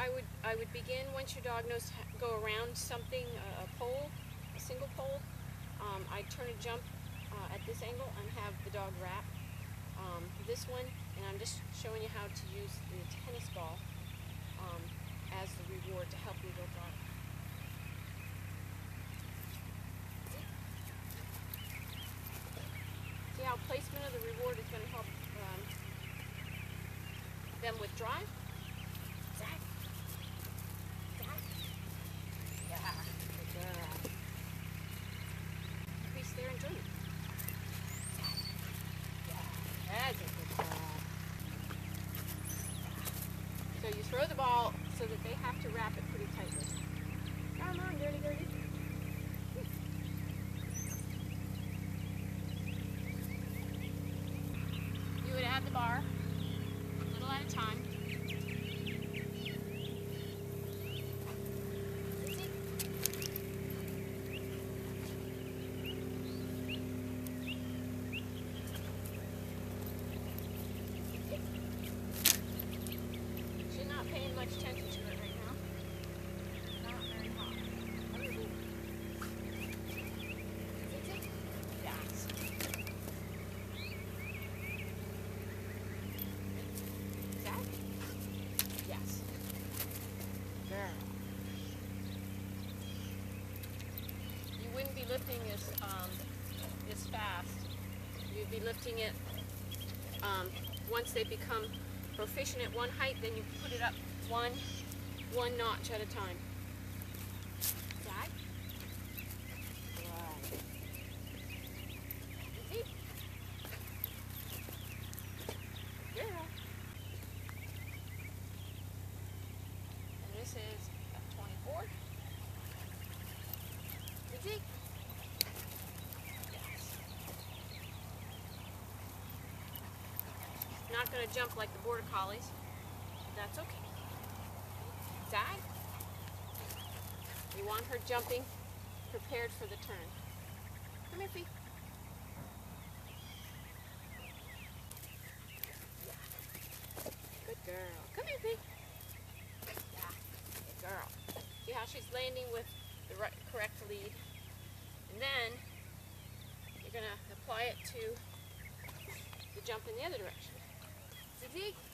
I would I would begin once your dog knows go around something, a, a pole, a single pole. Um, I turn a jump uh, at this angle and have the dog wrap. Um, this one, and I'm just showing you how to use the tennis ball um, as the reward to help you go dog. See how placement of the reward is going to help um, them with drive? Zach. Zach. Yeah. Good girl. Increase their enjoyment. Zach. Yeah. That's a good girl. So you throw the ball so that they have to wrap it pretty tightly. Come on, dirty, dirty. You would add the bar, a little at a time. Easy. She's not paying much to it right now. Not very hot. Girl. You wouldn't be lifting this um, this fast. You'd be lifting it um, once they become proficient at one height, then you put it up one one notch at a time. This is a 24. Easy. Not going to jump like the border collies, that's okay. Zag. You want her jumping prepared for the turn. Come here, Fee. Good girl. Come here, Fee. Yeah. Good girl. See how she's landing with the right, correct lead. And then you're going to apply it to the jump in the other direction. Yeah.